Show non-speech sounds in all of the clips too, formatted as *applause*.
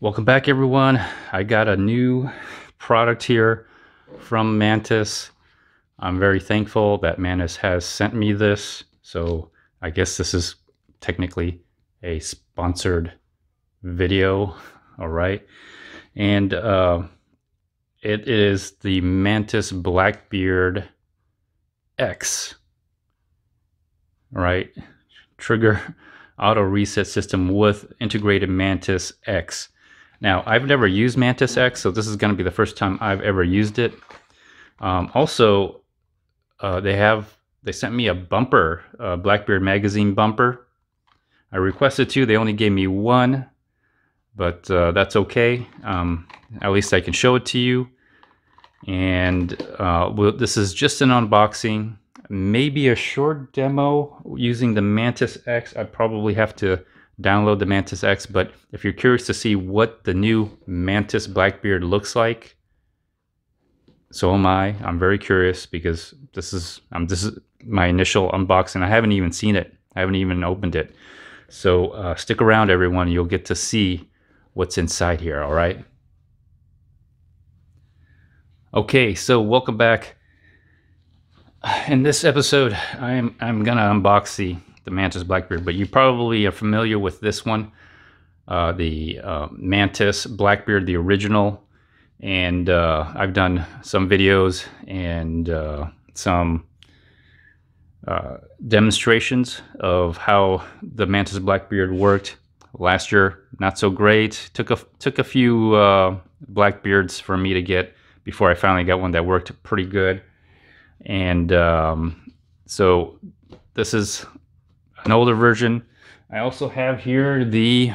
Welcome back, everyone. I got a new product here from Mantis. I'm very thankful that Mantis has sent me this. So I guess this is technically a sponsored video. All right. And uh, it is the Mantis Blackbeard X. All right. Trigger auto reset system with integrated Mantis X. Now, I've never used Mantis X, so this is going to be the first time I've ever used it. Um, also, uh, they have they sent me a bumper, a Blackbeard magazine bumper. I requested two. They only gave me one, but uh, that's okay. Um, at least I can show it to you. And uh, well, this is just an unboxing, maybe a short demo using the Mantis X. I probably have to download the Mantis X. But if you're curious to see what the new Mantis Blackbeard looks like, so am I. I'm very curious because this is um, this is my initial unboxing. I haven't even seen it. I haven't even opened it. So uh, stick around, everyone. You'll get to see what's inside here. All right. Okay, so welcome back. In this episode, I'm I'm gonna unbox the the Mantis Blackbeard, but you probably are familiar with this one, uh, the uh, Mantis Blackbeard, the original. And uh, I've done some videos and uh, some uh, demonstrations of how the Mantis Blackbeard worked. Last year, not so great. Took a took a few uh, Blackbeards for me to get before I finally got one that worked pretty good. And um, so this is an older version. I also have here the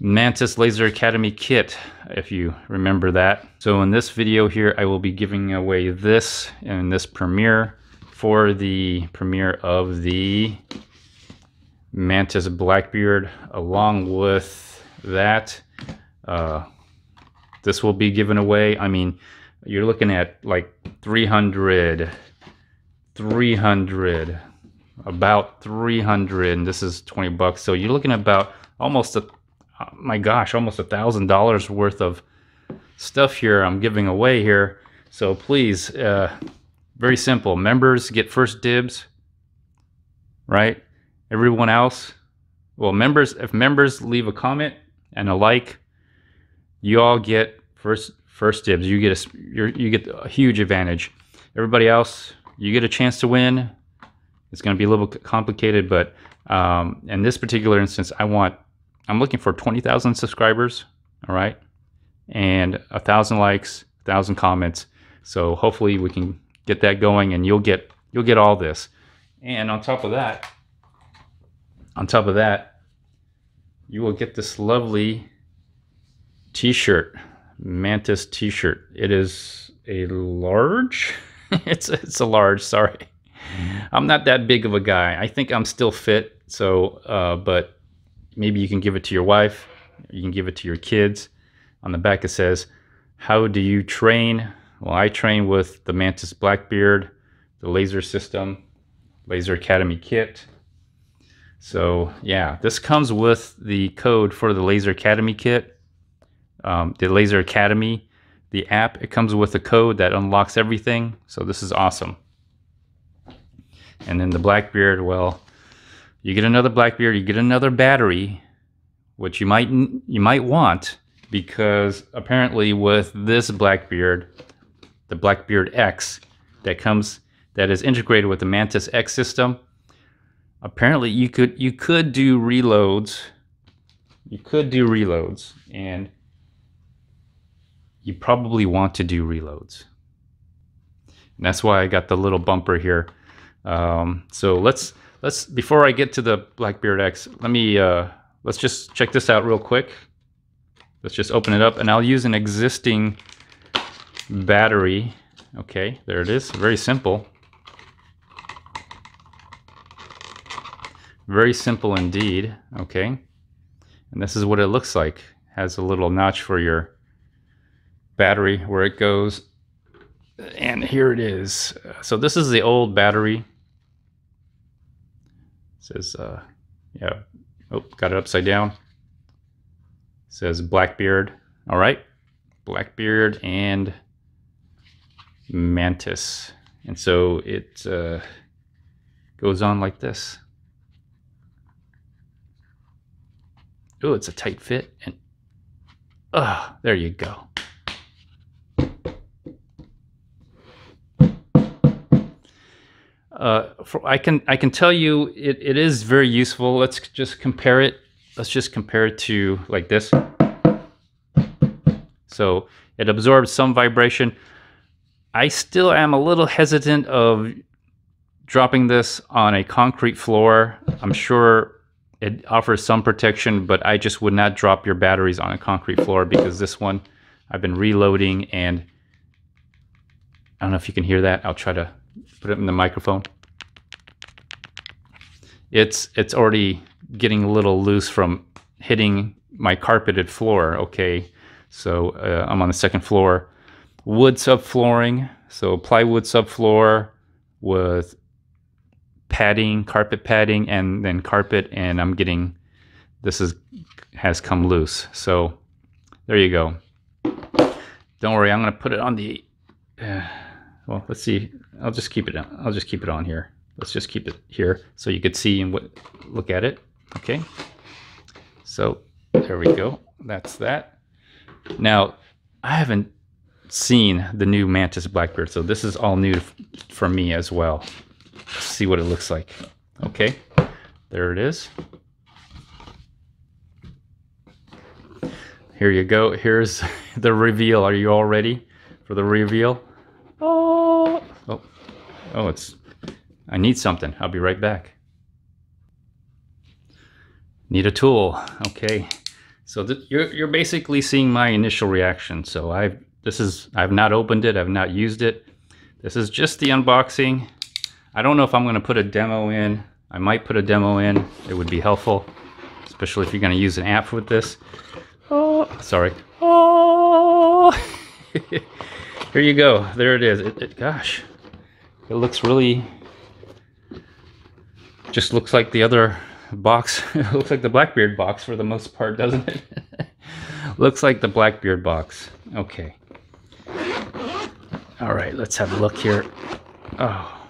Mantis Laser Academy kit, if you remember that. So in this video here, I will be giving away this and this premiere for the premiere of the Mantis Blackbeard. Along with that, uh, this will be given away. I mean, you're looking at like 300, 300, about 300 and this is 20 bucks. So you're looking about almost a oh my gosh almost a thousand dollars worth of stuff here i'm giving away here. So please uh, very simple. Members get first dibs right? Everyone else well members if members leave a comment and a like you all get first first dibs. You get a you get a huge advantage. Everybody else you get a chance to win it's going to be a little complicated, but um, in this particular instance, I want, I'm looking for 20,000 subscribers, all right, and a thousand likes, a thousand comments. So hopefully we can get that going, and you'll get you'll get all this. And on top of that, on top of that, you will get this lovely T-shirt, Mantis T-shirt. It is a large. *laughs* it's it's a large. Sorry. I'm not that big of a guy. I think I'm still fit. So, uh, but maybe you can give it to your wife. You can give it to your kids. On the back it says, "How do you train?" Well, I train with the Mantis Blackbeard, the laser system, Laser Academy kit. So yeah, this comes with the code for the Laser Academy kit, um, the Laser Academy, the app. It comes with a code that unlocks everything. So this is awesome. And then the Blackbeard, well, you get another Blackbeard, you get another battery, which you might you might want because apparently with this Blackbeard, the Blackbeard X that comes that is integrated with the Mantis X system, apparently you could you could do reloads. You could do reloads and you probably want to do reloads. And that's why I got the little bumper here um, so let's let's before I get to the Blackbeard X, let me uh, let's just check this out real quick. Let's just open it up, and I'll use an existing battery. Okay, there it is. Very simple. Very simple indeed. Okay, and this is what it looks like. Has a little notch for your battery where it goes and here it is. So this is the old battery. Says, uh, yeah, oh, got it upside down. says Blackbeard. All right, Blackbeard and Mantis. And so it uh, goes on like this. Oh, it's a tight fit. And ah, oh, there you go. Uh, for, I can I can tell you it, it is very useful. Let's just compare it. Let's just compare it to like this. So it absorbs some vibration. I still am a little hesitant of dropping this on a concrete floor. I'm sure it offers some protection, but I just would not drop your batteries on a concrete floor because this one I've been reloading and I don't know if you can hear that. I'll try to put it in the microphone. It's it's already getting a little loose from hitting my carpeted floor. Okay, so uh, I'm on the second floor. Wood subflooring, so plywood subfloor with padding, carpet padding, and then carpet, and I'm getting, this is has come loose. So there you go. Don't worry, I'm gonna put it on the, uh, well, let's see. I'll just keep it, I'll just keep it on here. Let's just keep it here so you could see and what, look at it. Okay. So there we go. That's that. Now, I haven't seen the new Mantis Blackbeard, so this is all new for me as well. Let's see what it looks like. Okay, there it is. Here you go. Here's *laughs* the reveal. Are you all ready for the reveal? Oh, oh, it's, I need something. I'll be right back. Need a tool. Okay. So you're, you're basically seeing my initial reaction. So I've, this is, I've not opened it. I've not used it. This is just the unboxing. I don't know if I'm going to put a demo in. I might put a demo in. It would be helpful, especially if you're going to use an app with this. Oh, sorry. Oh, *laughs* here you go. There it is. It, it, gosh, it looks really, just looks like the other box. *laughs* it looks like the Blackbeard box for the most part, doesn't it? *laughs* looks like the Blackbeard box. Okay. All right, let's have a look here. Oh,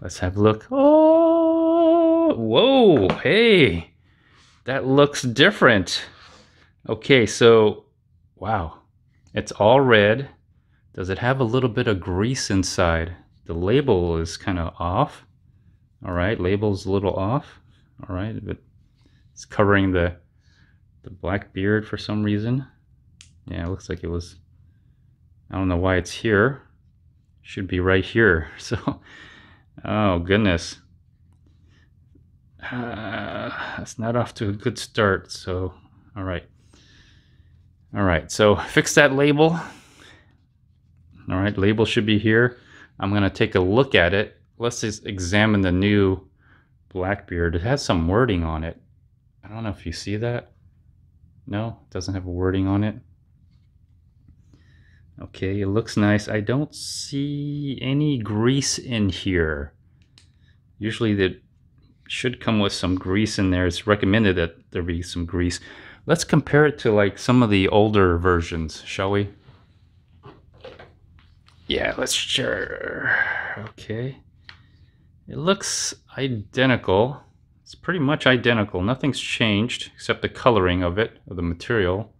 let's have a look. Oh, whoa, hey, that looks different. Okay, so, wow, it's all red. Does it have a little bit of grease inside? The label is kind of off. All right, label's a little off. All right, but it's covering the the Blackbeard for some reason. Yeah, it looks like it was. I don't know why it's here. Should be right here. *laughs* So, oh goodness. Uh, that's not off to a good start. So, all right. All right, so fix that label. All right, label should be here. I'm gonna take a look at it. Let's just examine the new Blackbeard. It has some wording on it. I don't know if you see that. No, it doesn't have a wording on it. Okay, it looks nice. I don't see any grease in here. Usually that should come with some grease in there. It's recommended that there be some grease. Let's compare it to like some of the older versions, shall we? Yeah, let's sure. Okay. It looks identical. It's pretty much identical. Nothing's changed except the coloring of it, of the material.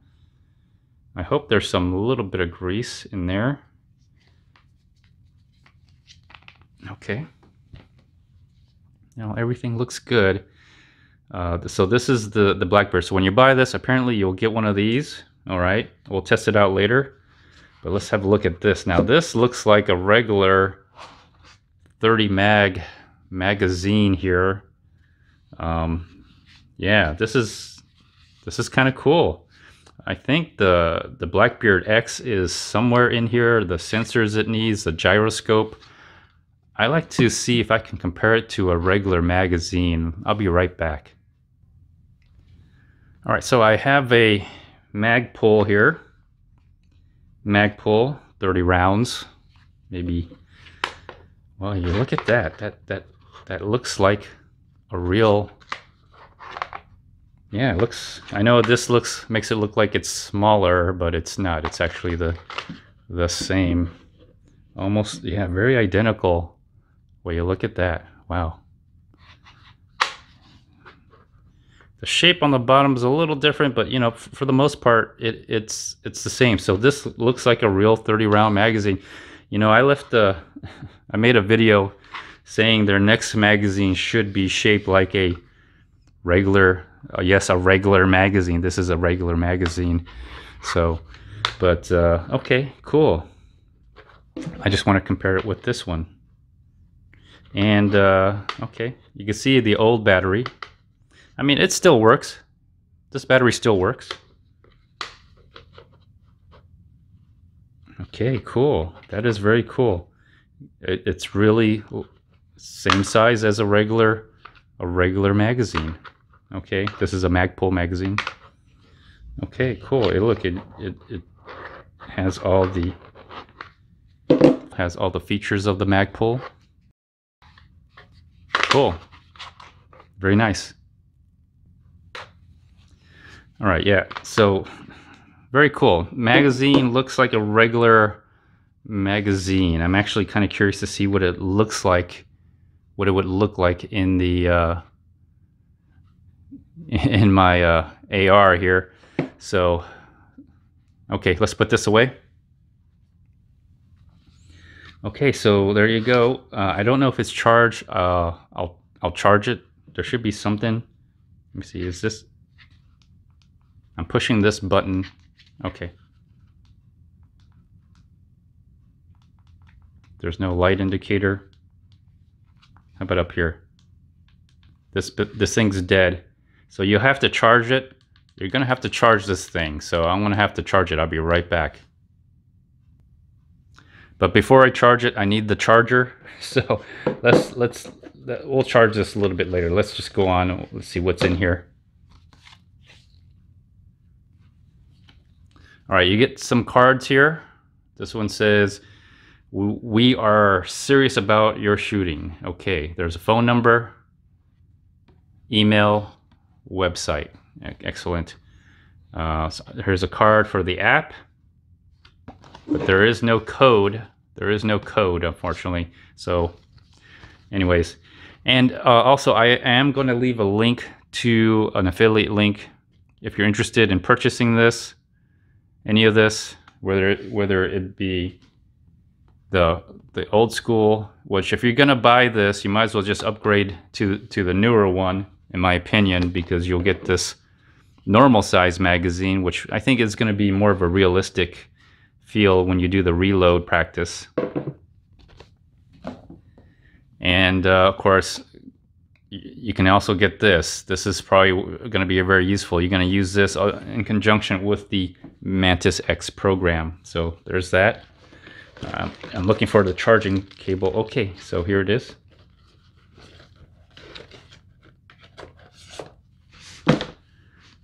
I hope there's some little bit of grease in there. Okay. Now everything looks good. Uh, so this is the, the Blackbeard. So when you buy this, apparently you'll get one of these. All right. We'll test it out later. But let's have a look at this. Now this looks like a regular 30 mag magazine here. Um, yeah, this is this is kind of cool. I think the the Blackbeard X is somewhere in here. The sensors it needs, the gyroscope. I like to see if I can compare it to a regular magazine. I'll be right back. All right, so I have a Magpul here. Magpul, 30 rounds, maybe. Well, you look at that. That that that looks like a real yeah, it looks, I know this looks, makes it look like it's smaller, but it's not. It's actually the, the same. Almost, yeah, very identical. Well, you look at that. Wow. The shape on the bottom is a little different, but you know, for the most part, it, it's it's the same. So this looks like a real 30 round magazine. You know, I left the, *laughs* I made a video saying their next magazine should be shaped like a regular, uh, yes, a regular magazine. This is a regular magazine. So, but uh, okay, cool. I just want to compare it with this one. And uh, okay, you can see the old battery. I mean, it still works. This battery still works. Okay, cool. That is very cool. It, it's really same size as a regular a regular magazine. Okay, this is a Magpul magazine. Okay, cool. Look, it, it it has all the has all the features of the Magpul. Cool. Very nice. All right, yeah. So very cool. Magazine looks like a regular magazine. I'm actually kind of curious to see what it looks like, what it would look like in the uh, *laughs* in my uh, AR here. So, okay, let's put this away. Okay, so there you go. Uh, I don't know if it's charged. Uh, I'll I'll charge it. There should be something. Let me see. Is this? I'm pushing this button. Okay. There's no light indicator. How about up here? This this thing's dead. So you have to charge it. You're gonna have to charge this thing. So I'm gonna have to charge it. I'll be right back. But before I charge it, I need the charger. *laughs* So let's let's we'll charge this a little bit later. Let's just go on. Let's see what's in here. All right, you get some cards here. This one says, we are serious about your shooting. Okay, there's a phone number, email, website. Excellent. Uh, so here's a card for the app, but there is no code. There is no code, unfortunately. So anyways, and uh, also I am going to leave a link to an affiliate link if you're interested in purchasing this, any of this, whether whether it be the the old school, which if you're gonna buy this, you might as well just upgrade to to the newer one, in my opinion, because you'll get this normal size magazine, which I think is gonna be more of a realistic feel when you do the reload practice. And uh, of course, you can also get this. This is probably going to be very useful. You're going to use this uh, in conjunction with the Mantis X program. So there's that. Um, I'm looking for the charging cable. Okay, so here it is.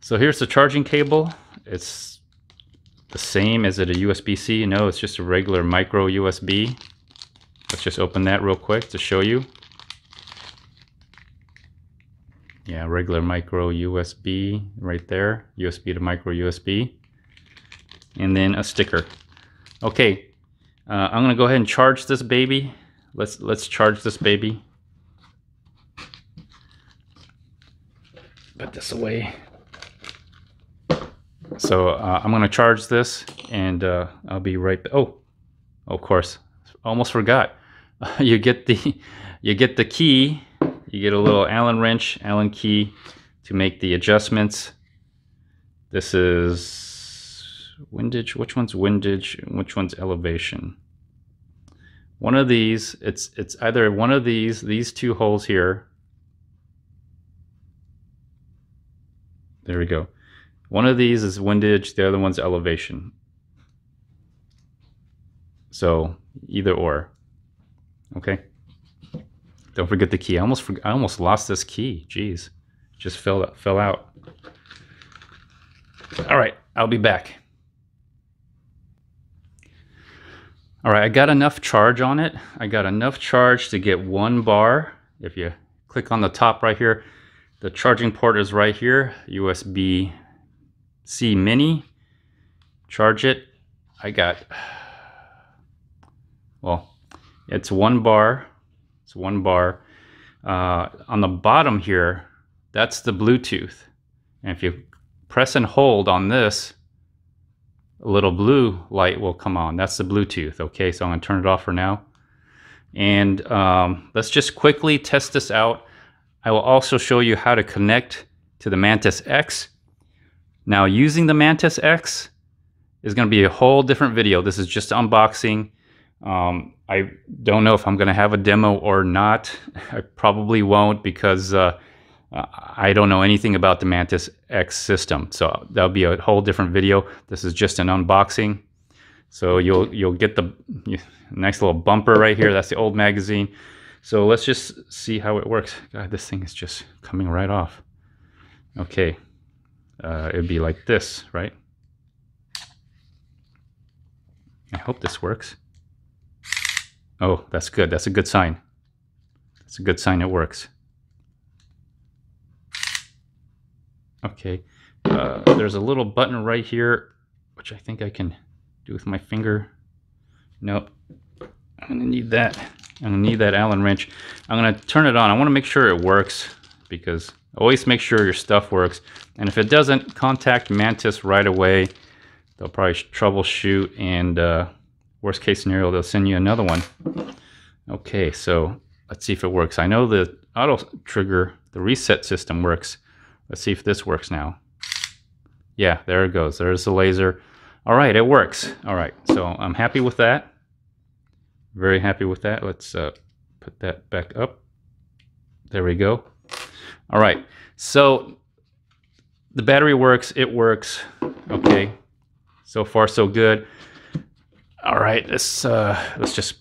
So here's the charging cable. It's the same as it a USB-C. No, it's just a regular micro USB. Let's just open that real quick to show you. Yeah, regular micro USB right there. USB to micro USB. And then a sticker. Okay, uh, I'm gonna go ahead and charge this baby. Let's let's charge this baby. Put this away. So uh, I'm gonna charge this, and uh, I'll be right. Oh, of course, almost forgot. *laughs* you get the you get the key. You get a little Allen wrench, Allen key to make the adjustments. This is windage which one's windage which one's elevation? One of these it's it's either one of these these two holes here. There we go. One of these is windage the other one's elevation. So either or. Okay don't forget the key i almost I almost lost this key jeez just fell fell out all right i'll be back All right, I got enough charge on it. I got enough charge to get one bar. If you click on the top right here, The charging port is right here, USB C mini. Charge it. I got, well, it's one bar. It's one bar. Uh, on the bottom here, that's the Bluetooth. And if you press and hold on this, a little blue light will come on. That's the Bluetooth. Okay, so I'm gonna turn it off for now. And um, let's just quickly test this out. I will also show you how to connect to the Mantis X. Now using the Mantis X is gonna be a whole different video. This is just unboxing. Um, I don't know if I'm gonna have a demo or not. *laughs* I probably won't because uh, I don't know anything about the Mantis X system. So that'll be a whole different video. This is just an unboxing. So you'll you'll get the *laughs* nice little bumper right here. That's the old magazine. So let's just see how it works. God, this thing is just coming right off. Okay, uh, it'd be like this, right? I hope this works. Oh, that's good. That's a good sign. That's a good sign it works. Okay, uh, there's a little button right here, which I think I can do with my finger. Nope, I'm gonna need that. I'm gonna need that Allen wrench. I'm gonna turn it on. I wanna make sure it works because always make sure your stuff works. And if it doesn't, contact Mantis right away. They'll probably troubleshoot and uh, worst case scenario, they'll send you another one. Okay, so let's see if it works. I know the auto trigger, the reset system works. Let's see if this works now. Yeah, there it goes. There's the laser. All right, it works. All right, so I'm happy with that. Very happy with that. Let's uh, put that back up. There we go. All right, so the battery works. It works. Okay, so far so good. All right, let's uh, let's just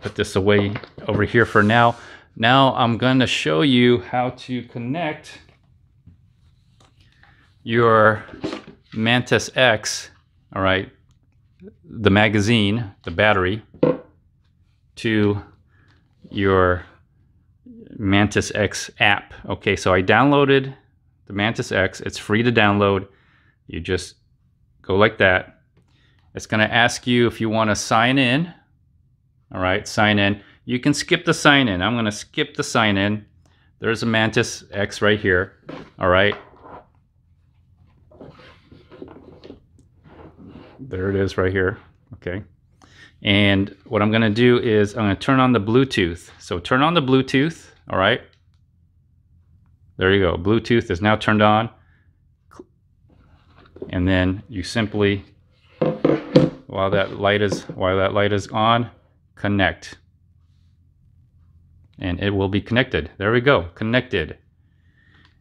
put this away over here for now. Now I'm going to show you how to connect your Mantis X, all right, the magazine, the battery, to your Mantis X app. Okay, so I downloaded the Mantis X. It's free to download. You just go like that. It's going to ask you if you want to sign in. All right, sign in. You can skip the sign in. I'm going to skip the sign in. There's a Mantis X right here. All right. there it is right here. Okay. And what I'm going to do is I'm to turn on the Bluetooth. So turn on the Bluetooth. All right. There you go. Bluetooth is now turned on. And then you simply, while that light is while that light is on, connect. And it will be connected. There we go. Connected.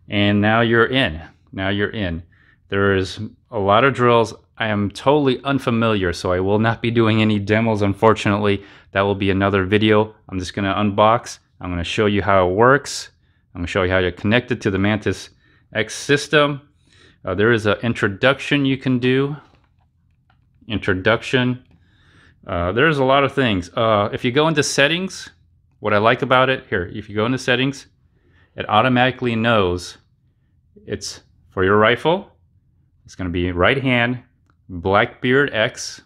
And now you're in. Now you're in. There is a lot of drills I am totally unfamiliar, so I will not be doing any demos, unfortunately. That will be another video. I'm just gonna unbox. I'm gonna show you how it works. I'm gonna show you how to connect it to the Mantis X system. Uh, there is an introduction you can do. Introduction. Uh, there's a lot of things. Uh, if you go into settings, what I like about it, here, if you go into settings, it automatically knows it's for your rifle. It's gonna be right hand, Blackbeard X,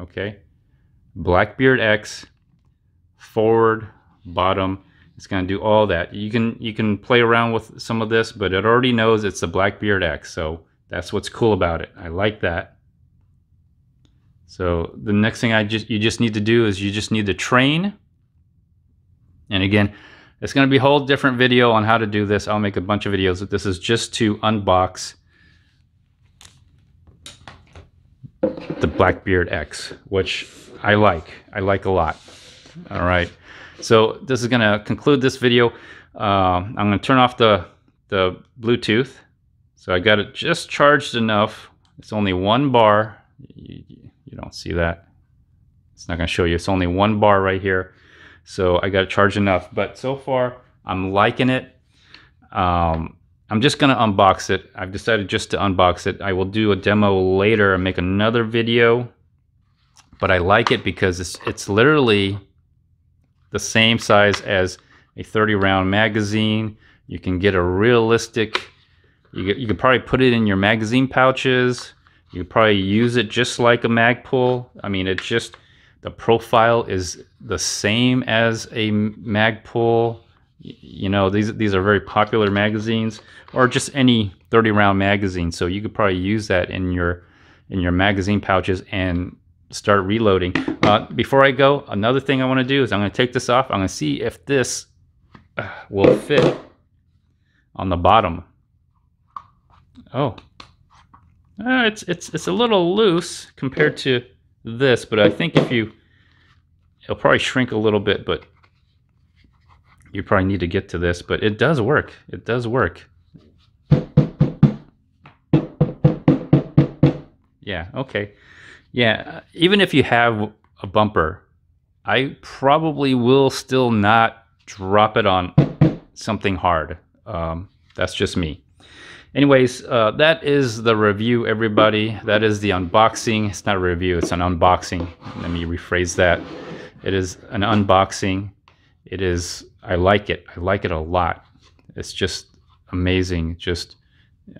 okay, Blackbeard X, forward, bottom. It's going to do all that. You can you can play around with some of this, but it already knows it's the Blackbeard X, so that's what's cool about it. I like that. So the next thing I just you just need to do is you just need to train. And again, it's going to be a whole different video on how to do this. I'll make a bunch of videos. But this is just to unbox the Blackbeard X, which I like. I like a lot. All right. So this is going to conclude this video. Uh, I'm going to turn off the, the Bluetooth. So I got it just charged enough. It's only one bar. You, don't see that. It's not going to show you. It's only one bar right here. So I got it charged enough. But so far, I'm liking it. Um, I'm just going to unbox it. I've decided just to unbox it. I will do a demo later and make another video. But I like it because it's, it's literally the same size as a 30 round magazine. You can get a realistic. You you could probably put it in your magazine pouches. You probably use it just like a Magpul. I mean, it just the profile is the same as a Magpul. You know, these these are very popular magazines, or just any 30 round magazine. So you could probably use that in your in your magazine pouches and start reloading. Uh, before I go, another thing I want to do is I'm going to take this off. I'm going to see if this uh, will fit on the bottom. Oh, uh, it's it's it's a little loose compared to this, but I think if you, it'll probably shrink a little bit, but you probably need to get to this, but it does work. It does work. Yeah, okay. Yeah, even if you have a bumper, I probably will still not drop it on something hard. Um, that's just me. Anyways, uh, that is the review, everybody. That is the unboxing. It's not a review, it's an unboxing. Let me rephrase that. It is an unboxing. It is, I like it. I like it a lot. It's just amazing. Just,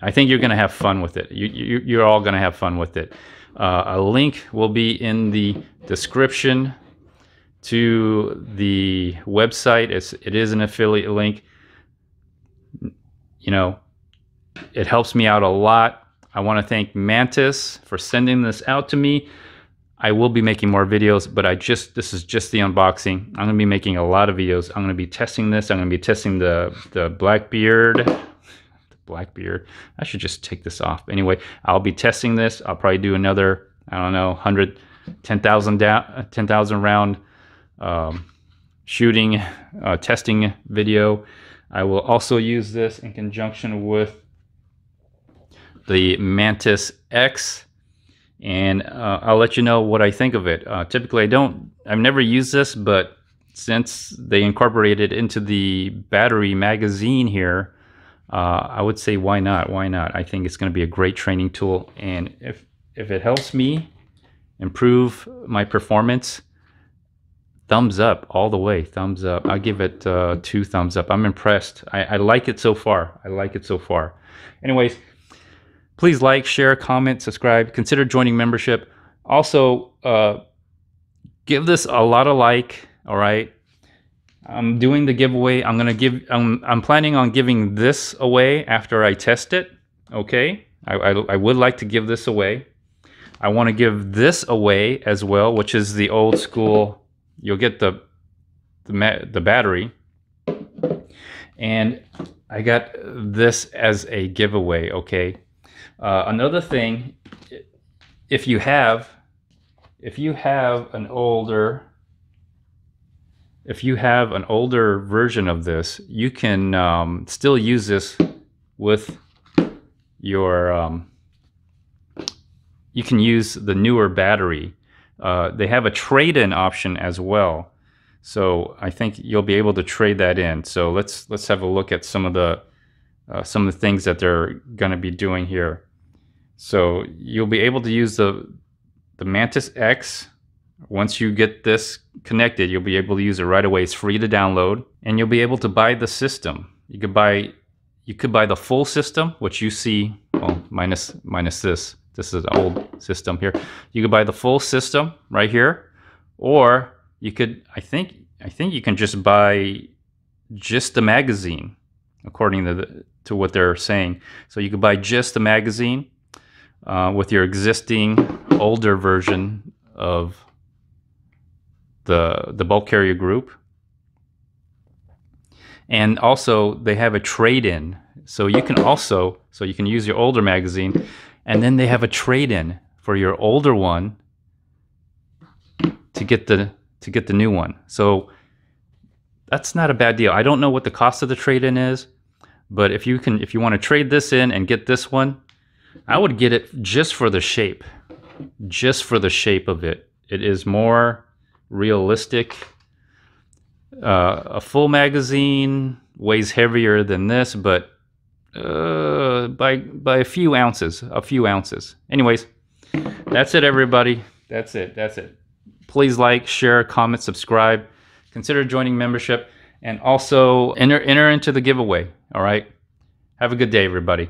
I think you're going to have fun with it. You, you, you're all going to have fun with it. Uh, a link will be in the description to the website. It's, it is an affiliate link. You know, it helps me out a lot. I want to thank Mantis for sending this out to me. I will be making more videos, but I just this is just the unboxing. I'm gonna be making a lot of videos. I'm gonna be testing this. I'm gonna be testing the the Blackbeard. The Blackbeard. I should just take this off. Anyway, I'll be testing this. I'll probably do another I don't know 100 10,000 down 10,000 round um, shooting uh, testing video. I will also use this in conjunction with the Mantis X and uh, I'll let you know what I think of it. Uh, typically I don't, I've never used this, but since they incorporated it into the battery magazine here, uh, I would say why not? Why not? I think it's going to be a great training tool, and if if it helps me improve my performance, thumbs up all the way. Thumbs up. I give it uh, two thumbs up. I'm impressed. I, I like it so far. I like it so far. Anyways. Please like, share, comment, subscribe. Consider joining membership. Also, uh, give this a lot of like. All right. I'm doing the giveaway. I'm gonna give. I'm, I'm planning on giving this away after I test it. Okay. I, I, I would like to give this away. I want to give this away as well, which is the old school. You'll get the the, the battery, and I got this as a giveaway. Okay. Uh, another thing, if you have, if you have an older, if you have an older version of this, you can um, still use this with your, um, you can use the newer battery. Uh, they have a trade-in option as well. So I think you'll be able to trade that in. So let's let's have a look at some of the uh, some of the things that they're going to be doing here. So you'll be able to use the, the Mantis X. Once you get this connected, you'll be able to use it right away. It's free to download and you'll be able to buy the system. You could buy you could buy the full system, which you see, well, minus minus this. This is an old system here. You could buy the full system right here, or you could, I think, I think you can just buy just the magazine, according to the, to what they're saying. So you could buy just the magazine, uh, with your existing older version of the the bolt carrier group. And also they have a trade-in. So you can also so you can use your older magazine and then they have a trade-in for your older one to get the to get the new one. So that's not a bad deal. I don't know what the cost of the trade-in is, but if you can if you want to trade this in and get this one, I would get it just for the shape. Just for the shape of it. It is more realistic. Uh, a full magazine weighs heavier than this, but uh, by by a few ounces, a few ounces. Anyways, that's it, everybody. That's it. That's it. Please like, share, comment, subscribe. Consider joining membership, and also enter enter into the giveaway. All right. Have a good day, everybody.